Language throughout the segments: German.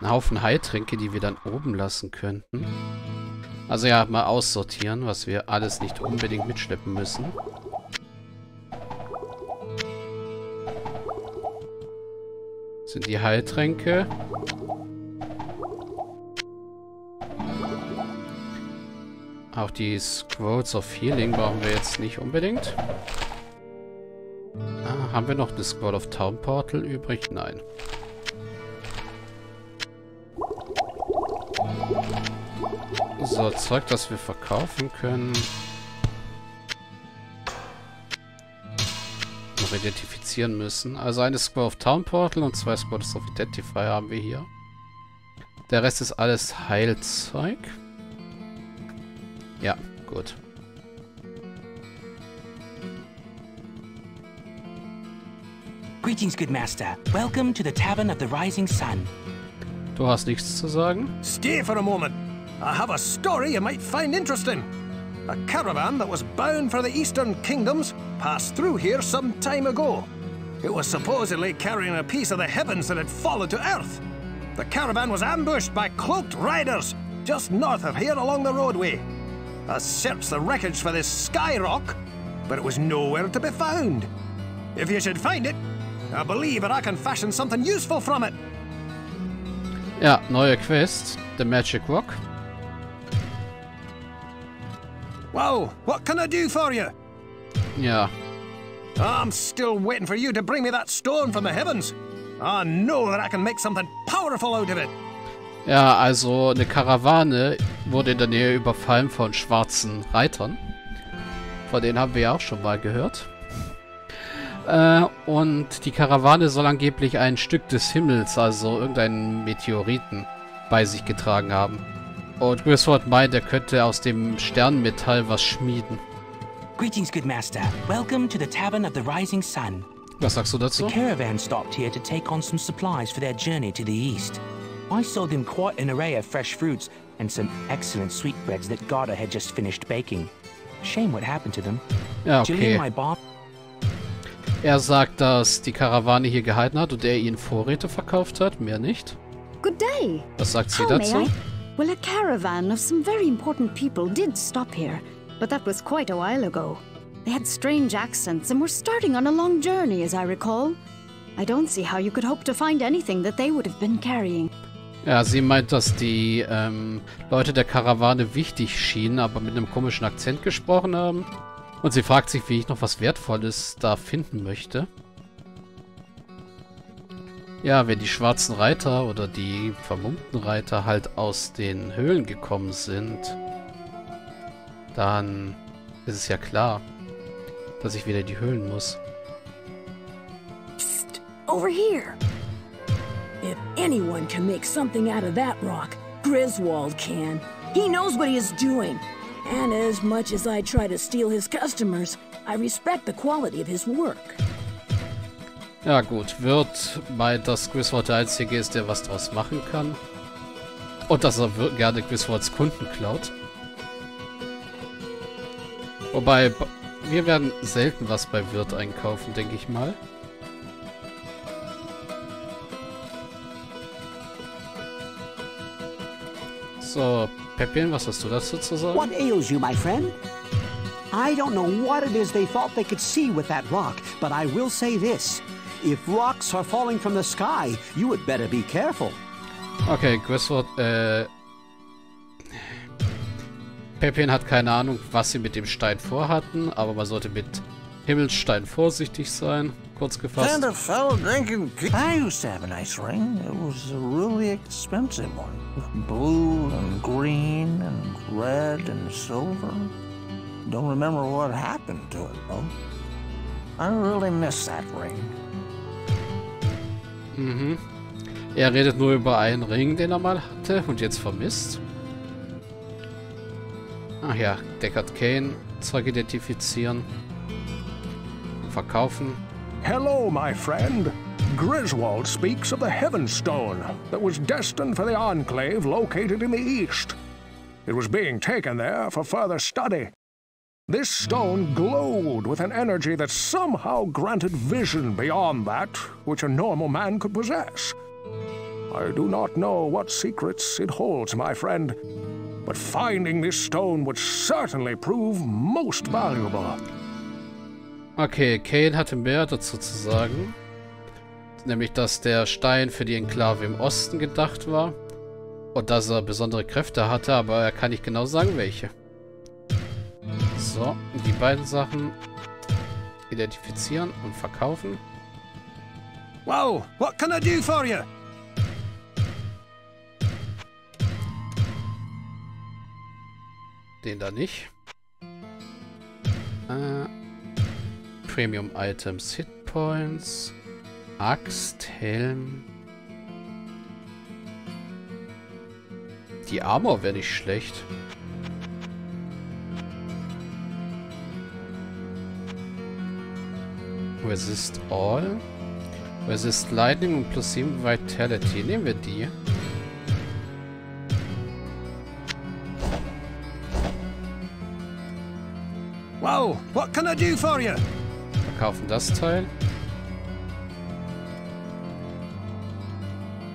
Ein Haufen Heiltränke, die wir dann oben lassen könnten. Also ja, mal aussortieren, was wir alles nicht unbedingt mitschleppen müssen. sind die Heiltränke. Auch die Scrolls of Healing brauchen wir jetzt nicht unbedingt. Ah, haben wir noch eine Scroll of Town Portal übrig? Nein. So, Zeug, das wir verkaufen können. Noch identifizieren müssen. Also eine Scroll of Town Portal und zwei Scrolls of Identify haben wir hier. Der Rest ist alles Heilzeug. Ja, gut. Greetings, good master. Welcome to the Tavern of the Rising Sun. Du hast nichts zu sagen? Stay for a moment. I have a story you might find interesting. A caravan that was bound for the Eastern Kingdoms passed through here some time ago. It was supposedly carrying a piece of the heavens that had fallen to earth. The caravan was ambushed by cloaked riders just north of here along the roadway. I searched the wreckage for this sky rock, but it was nowhere to be found. If you should find it, I believe that I can fashion something useful from it. Ja, neue Quest. The Magic Rock. Well, what can I do for you? Yeah. I'm still waiting for you to bring me that stone from the heavens. I know that I can make something powerful out of it. Ja, also eine Karawane wurde in der Nähe überfallen von schwarzen Reitern. Von denen haben wir ja auch schon mal gehört. Äh, und die Karawane soll angeblich ein Stück des Himmels, also irgendeinen Meteoriten, bei sich getragen haben. Und Griswold meint, er könnte aus dem Sternmetall was schmieden. Greetings, good master. Welcome to the Tavern of the Rising Sun. Was sagst du dazu? The caravan stopped here to take on some supplies for their journey to the east. I sold them quite an array of fresh fruits and some excellent sweetbreads that Garda had just finished baking. Shame what happened to them. Ja, okay. my bar Er sagt, dass die Karawane hier gehalten hat und er ihnen Vorräte verkauft hat, mehr nicht. Good day. Was sagt sie How may dazu? I? Well, a caravan of some very important people did stop here, but that was quite a while ago. They had strange accents and were starting on a long journey, as I recall. I don't see how you could hope to find anything that they would have been carrying. Ja, sie meint, dass die ähm, Leute der Karawane wichtig schienen, aber mit einem komischen Akzent gesprochen haben. Und sie fragt sich, wie ich noch was Wertvolles da finden möchte. Ja, wenn die schwarzen Reiter oder die vermummten Reiter halt aus den Höhlen gekommen sind, dann ist es ja klar, dass ich wieder in die Höhlen muss. Psst, over here. If anyone can make something out of that rock, Griswold can. He knows what he is doing. And as much as I try to steal his customers, I respect the quality of his work. Ja gut, wird meint, dass Griswold der Einzige ist, der was draus machen kann. Und dass er gerne Griswolds Kunden klaut. Wobei, wir werden selten was bei Wirt einkaufen, denke ich mal. So, Pepin, was hast du dazu zu sagen? What ails you, my friend? I don't know what it is they thought they could see with that rock, but I will say this. If rocks are falling from the sky, you had better be careful. Okay, Griswold, äh... Pepin hat keine Ahnung, was sie mit dem Stein vorhatten, aber man sollte mit Himmelsstein vorsichtig sein. Kurz gefasst. Found a fellow drinking. I used to have a nice ring. It was a really expensive one. Blue and green and red and silver. Don't remember what happened to it, though. I really miss that ring. Mhm. Er redet nur über einen Ring, den er mal hatte und jetzt vermisst. Ach ja, Deckard Kane, Zeug identifizieren. Verkaufen. Hello, my friend. Griswold speaks of the Heavenstone that was destined for the Enclave located in the east. It was being taken there for further study. This stone glowed with an energy that somehow granted vision beyond that which a normal man could possess. I do not know what secrets it holds, my friend, but finding this stone would certainly prove most valuable. Okay, Kane hatte mehr dazu zu sagen. Nämlich, dass der Stein für die Enklave im Osten gedacht war. Und dass er besondere Kräfte hatte, aber er kann nicht genau sagen, welche. So, die beiden Sachen identifizieren und verkaufen. Well, what can I do for you? Den da nicht. Äh, Premium Items, Hitpoints, Axt, Helm. Die Armor wäre nicht schlecht. Resist All. Resist Lightning und plus 7 Vitality. Nehmen wir die. Well, what can I do for you? Verkaufen das Teil.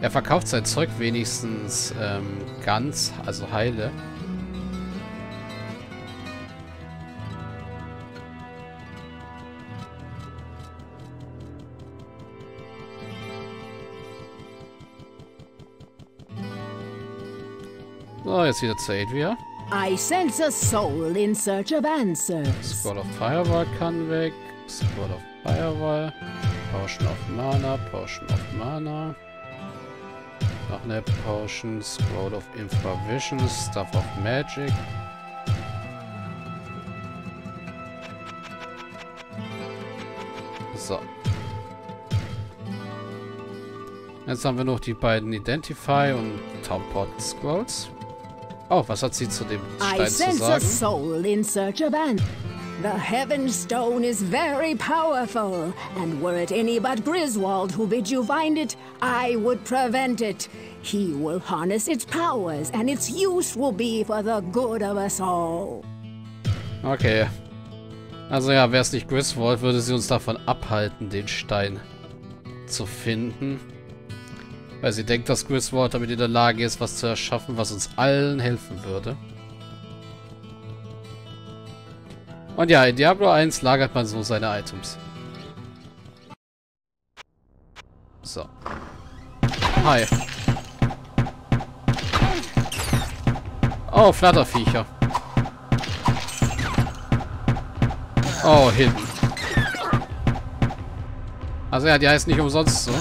Er verkauft sein Zeug wenigstens ähm, ganz, also heile. So, jetzt wieder zu Adria. I sense a soul in search of answers. Scroll of Firewall kann weg. Scroll of Firewall. Potion of Mana. Potion of Mana. Noch eine Potion. Scroll of Infravision. Stuff of Magic. So. Jetzt haben wir noch die beiden Identify und Townport Scrolls. Oh, was hat sie zu dem Stein zu sagen? The Heaven Stone is very powerful, and were it any but Griswold who bid you find it, I would prevent it. He will harness its powers, and its use will be for the good of us all. Okay. Also ja, wäre es nicht Griswold, würde sie uns davon abhalten, den Stein zu finden. Weil sie denkt, dass Griswold damit in der Lage ist, was zu erschaffen, was uns allen helfen würde. Und ja, in Diablo 1 lagert man so seine Items. So. Hi. Oh, Flatterviecher. Oh, hinten. Also ja, die heißt nicht umsonst so.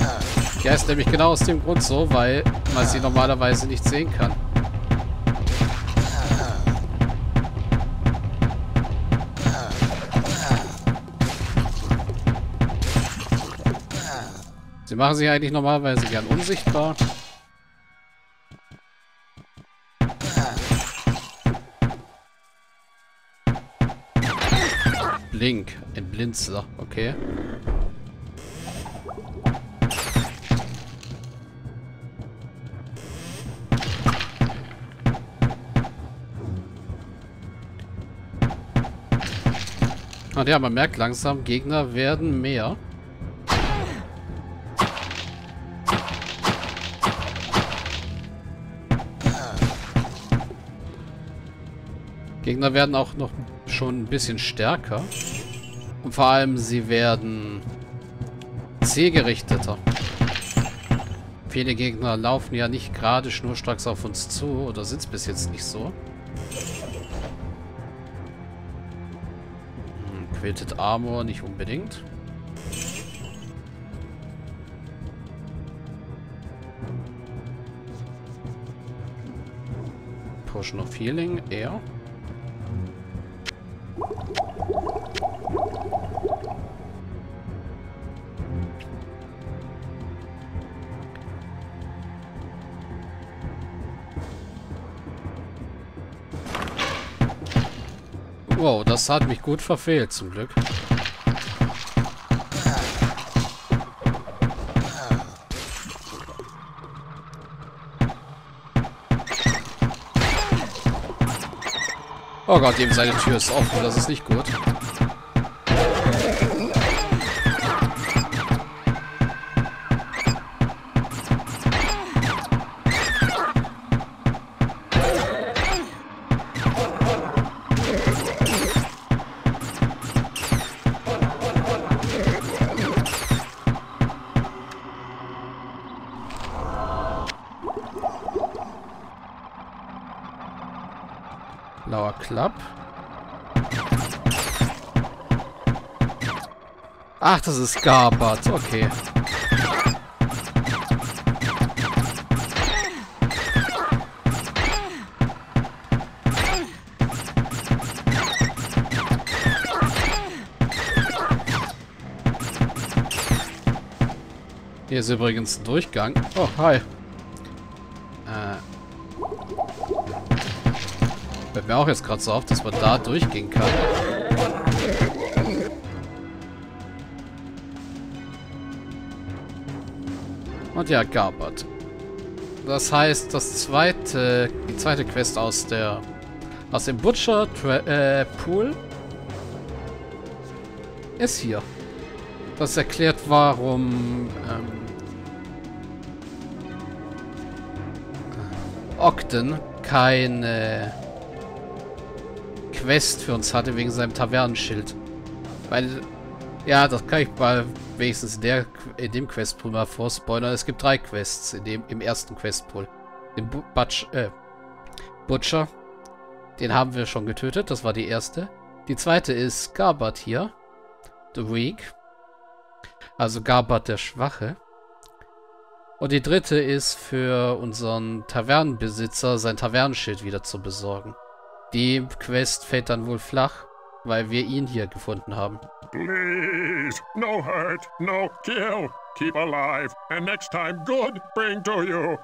Die heißt nämlich genau aus dem Grund so, weil man sie normalerweise nicht sehen kann. Sie machen sich eigentlich normalerweise gern unsichtbar. Blink, ein Blinzer, okay. Und ja, man merkt langsam, Gegner werden mehr. Gegner werden auch noch schon ein bisschen stärker. Und vor allem, sie werden zielgerichteter. Viele Gegner laufen ja nicht gerade schnurstracks auf uns zu. Oder sind es bis jetzt nicht so. Hm, Armor nicht unbedingt. Potion of Healing, eher. Wow, das hat mich gut verfehlt, zum Glück. Oh Gott, eben seine Tür ist offen. Das ist nicht gut. Klapp. Ach, das ist Garbert. Okay. Hier ist übrigens ein Durchgang. Oh, hi. Äh. Fällt mir auch jetzt gerade so auf, dass man da durchgehen kann. Und ja, Garbert. Das heißt, das zweite, die zweite Quest aus der, aus dem Butcher äh, Pool ist hier. Das erklärt, warum ähm, Ogden keine Quest für uns hatte wegen seinem Tavernenschild. Weil, ja, das kann ich mal wenigstens in, der, in dem Questpool mal vorspoilern. Es gibt drei Quests in dem, im ersten Questpool. Den Bu Butch, äh, Butcher. Den haben wir schon getötet. Das war die erste. Die zweite ist Garbert hier. The Weak. Also Garbert der Schwache. Und die dritte ist für unseren Tavernenbesitzer sein Tavernenschild wieder zu besorgen. Die Quest fällt dann wohl flach, weil wir ihn hier gefunden haben. Please, no hurt, no kill. Keep alive, and next time good bring to you.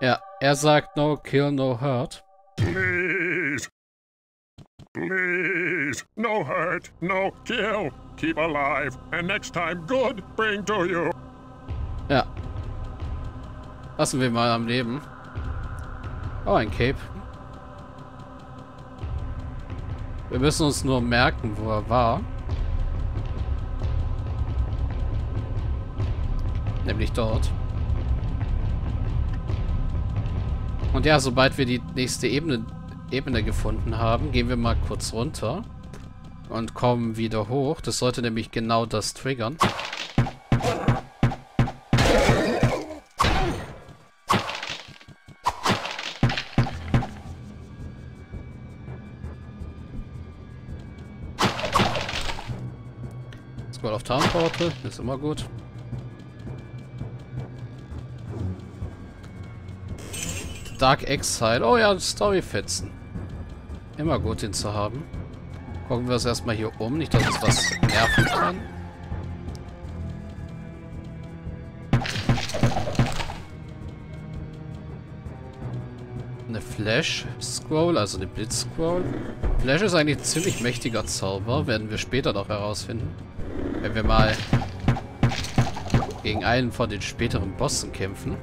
Ja, er sagt no kill, no hurt. Please. Please, no hurt, no kill. Keep alive, and next time good bring to you. Ja. Lassen wir mal am Leben. Oh, ein Cape. Wir müssen uns nur merken, wo er war. Nämlich dort. Und ja, sobald wir die nächste Ebene, Ebene gefunden haben, gehen wir mal kurz runter. Und kommen wieder hoch. Das sollte nämlich genau das triggern. Scroll Tarnportal, ist immer gut. Dark Exile. Oh ja, Storyfetzen. Immer gut, den zu haben. Gucken wir uns erstmal hier um. Nicht, dass uns was nerven kann. Eine Flash-Scroll, also eine Blitz-Scroll. Flash ist eigentlich ein ziemlich mächtiger Zauber, werden wir später noch herausfinden. Wenn wir mal gegen einen von den späteren Bossen kämpfen.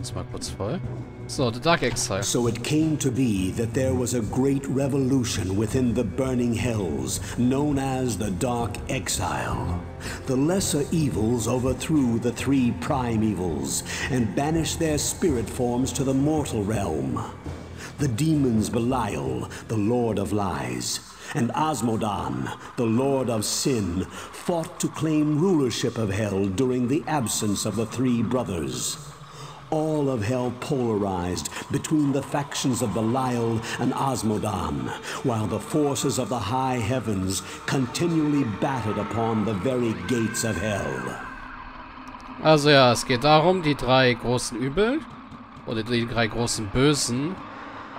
Uns mal kurz voll. So, the Dark Exile. So it came to be that there was a great revolution within the burning hells, known as the Dark Exile. The lesser evils overthrew the three prime evils and banished their spirit forms to the mortal realm. The demons Belial, the Lord of Lies, and Asmodan, the Lord of Sin, fought to claim rulership of Hell during the absence of the three brothers. All of Hell polarized between the factions of Belial and Asmodan, while the forces of the high heavens continually battered upon the very gates of Hell. Also ja, es geht darum, die drei großen Übel oder die drei großen Bösen,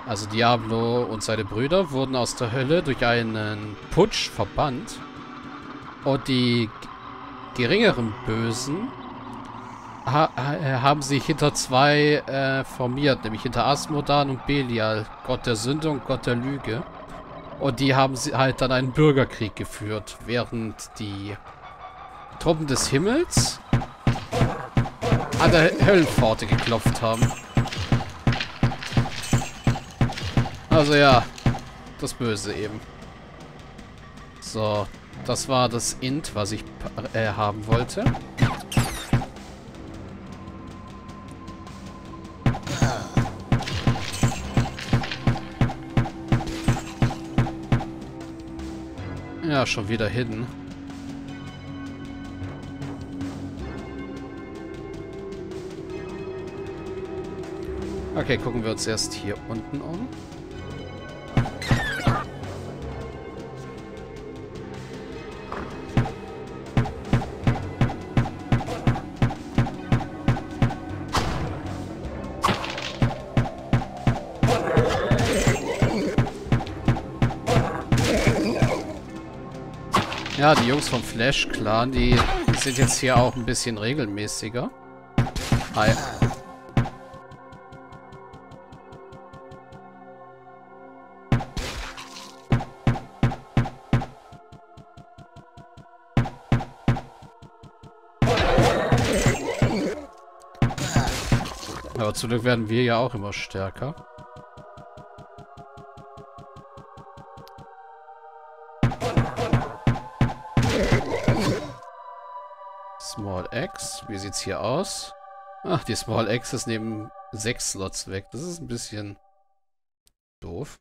also Diablo und seine Brüder, wurden aus der Hölle durch einen Putsch verbannt. Und die geringeren Bösen ha haben sich hinter zwei äh, formiert, nämlich hinter Asmodan und Belial, Gott der Sünde und Gott der Lüge. Und die haben sie halt dann einen Bürgerkrieg geführt, während die Truppen des Himmels an der Höllenpforte geklopft haben. Also ja, das Böse eben. So, das war das Int, was ich äh, haben wollte. Ja, schon wieder hidden. Okay, gucken wir uns erst hier unten um. Ja, die Jungs vom Flash Clan, die sind jetzt hier auch ein bisschen regelmäßiger. Hi. Aber zum Glück werden wir ja auch immer stärker. X. Wie sieht's hier aus? Ach, die Small X ist neben sechs Slots weg. Das ist ein bisschen doof.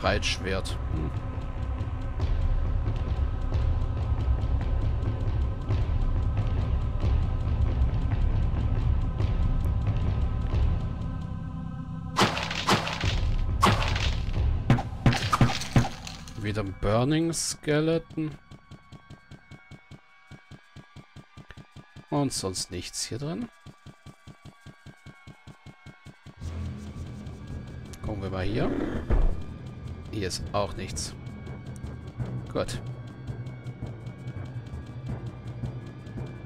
Breitschwert. Hm. Wieder ein Burning Skeleton. Und sonst nichts hier drin. Gucken wir mal hier. Hier ist auch nichts. Gut.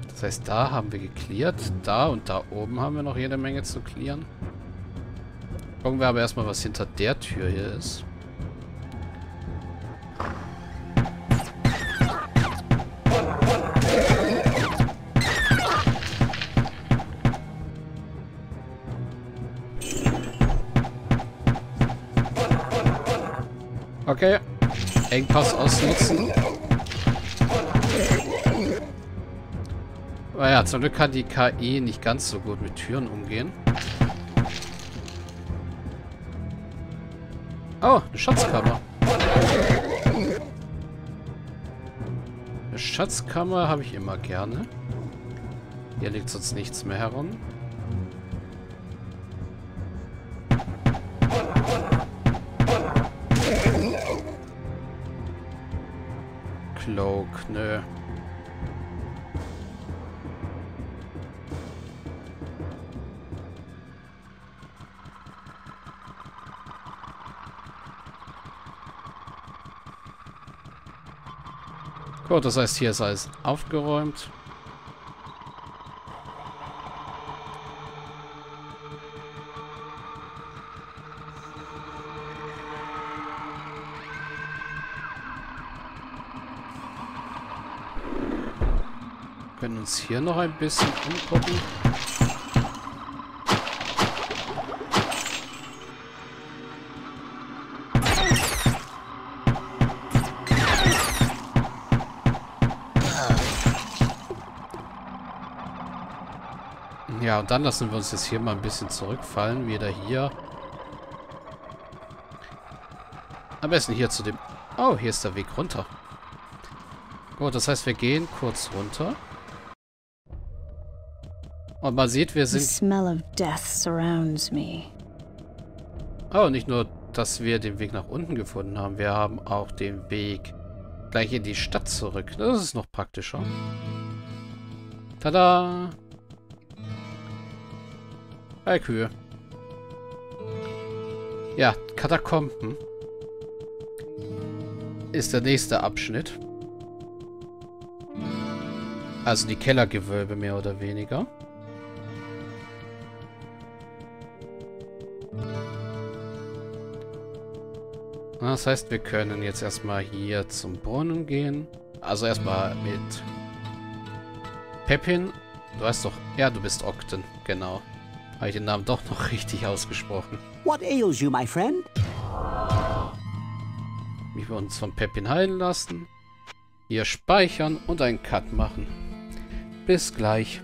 Das heißt, da haben wir geklärt. Da und da oben haben wir noch jede Menge zu klären. Gucken wir aber erstmal, was hinter der Tür hier ist. Engpass ausnutzen. Naja, zum Glück kann die KI nicht ganz so gut mit Türen umgehen. Oh, eine Schatzkammer. Eine Schatzkammer habe ich immer gerne. Hier liegt sonst nichts mehr herum. Cloak, nö. Gut, das heißt, hier ist alles aufgeräumt. Hier noch ein bisschen umgucken. Ja, und dann lassen wir uns jetzt hier mal ein bisschen zurückfallen. Wieder hier. Am besten hier zu dem... Oh, hier ist der Weg runter. Gut, das heißt, wir gehen kurz runter. Und man sieht, wir sind... The smell of death surrounds me. Oh, nicht nur, dass wir den Weg nach unten gefunden haben. Wir haben auch den Weg gleich in die Stadt zurück. Das ist noch praktischer. Tada! Hey, Kühe. Ja, Katakomben. ist der nächste Abschnitt. Also die Kellergewölbe mehr oder weniger. Das heißt, wir können jetzt erstmal hier zum Brunnen gehen. Also erstmal mit Pepin. Du weißt doch... Ja, du bist Okten. Genau. Habe ich den Namen doch noch richtig ausgesprochen. What ails you, my friend? Wie wir uns von Pepin heilen lassen. Hier speichern und einen Cut machen. Bis gleich.